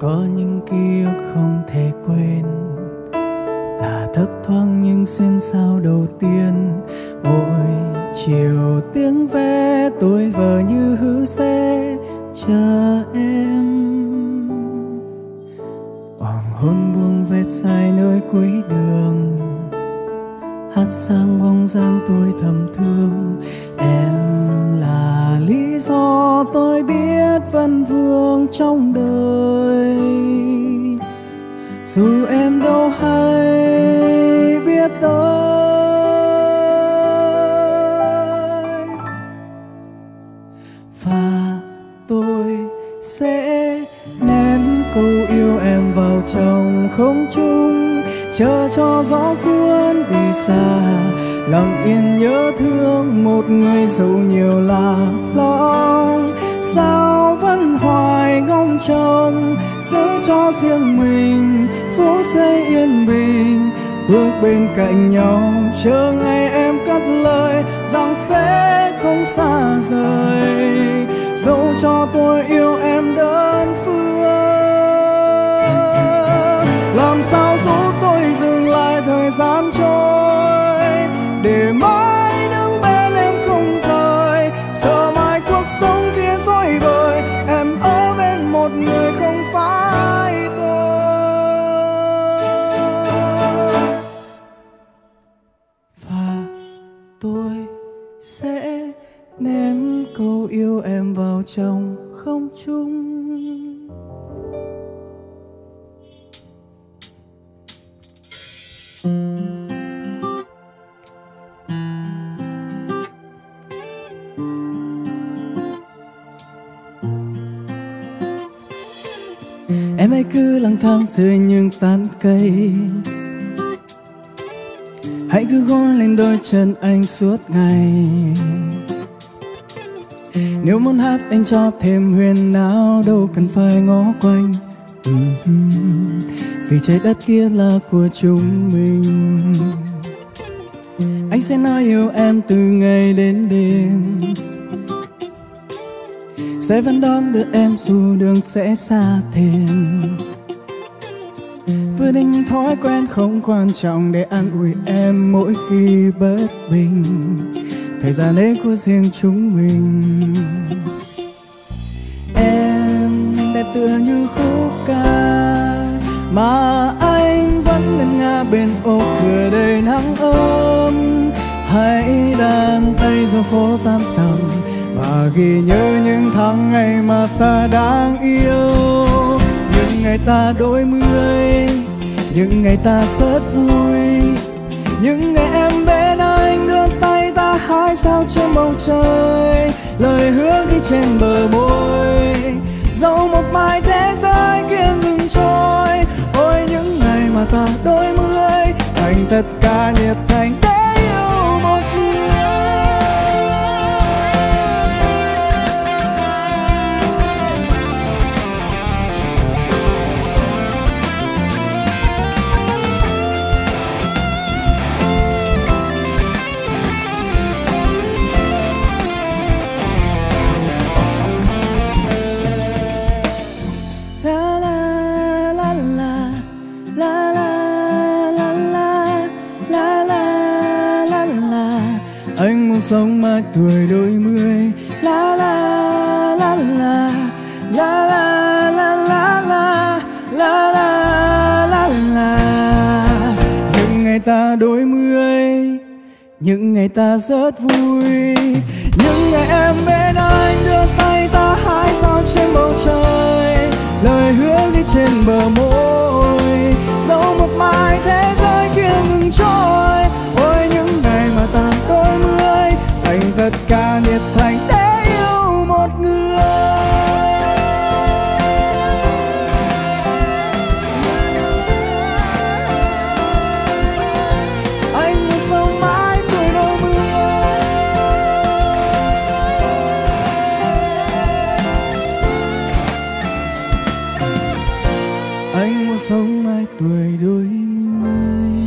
có những ký ức không thể quên. Là thấp thoáng những xuyên sao đầu tiên. Mỗi chiều tiếng ve tôi vờ như hứa sẽ chờ em. Hoàng hôn buông vết sai nơi cuối đường. Hát sang bóng dáng tôi thầm thương. Em là lý do tôi biết vân vương trong đời dù em đâu hay biết tới và tôi sẽ ném câu yêu em vào trong không trung. Chờ cho gió cuốn đi xa lặng yên nhớ thương một người dù nhiều là lòng sao vẫn hoài ngóng trông giữ cho riêng mình, phút giây yên bình, bước bên cạnh nhau. Chờ ngày em cất lời, rằng sẽ không xa rời. Dẫu cho tôi yêu em vào trong không trung Em hãy cứ lang thang dưới những tán cây. Hãy cứ gối lên đôi chân anh suốt ngày. Nếu muốn hát anh cho thêm huyền áo Đâu cần phải ngó quanh. Ừ, vì trái đất kia là của chúng mình. Anh sẽ nói yêu em từ ngày đến đêm. Sẽ vẫn đón đưa em dù đường sẽ xa thêm vừa định thói quen không quan trọng để an ủi em mỗi khi bất bình thời gian ấy của riêng chúng mình. Em đẹp tựa như khúc ca, mà anh vẫn ngân nga bên ô cửa đầy nắng ấm. Hãy đàn tay ra phố tan tầm và ghi nhớ những tháng ngày mà ta đang yêu. Những ngày ta đôi mươi, những ngày ta rất vui, những ngày em sao trong bầu trời, lời hứa ghi trên bờ môi. Dẫu một mai thế giới kia ngừng trôi, ôi những ngày mà ta đôi mươi dành tất cả nhiệt thành mươi những ngày ta rất vui. Những ngày em bên anh đưa tay ta hai sao trên bầu trời. Lời hứa ghi trên bờ môi. Dẫu một mai thế giới kia ngừng trôi. Ôi, những ngày mà ta đôi mươi dành tất cả nhiệt thành Sống mãi tuổi đôi mươi.